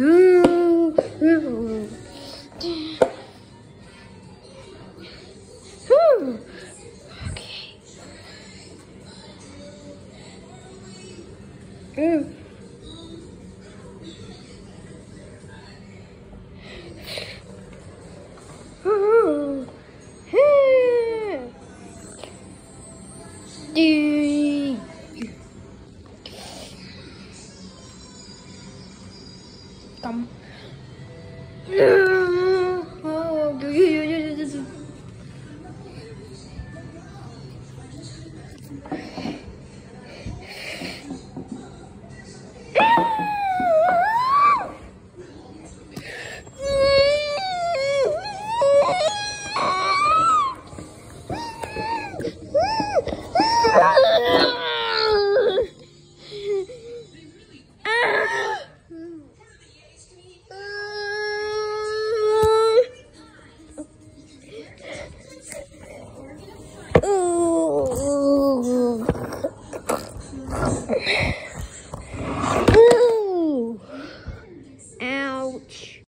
Okay. Ooh. 嗯，哦，有有。Oh.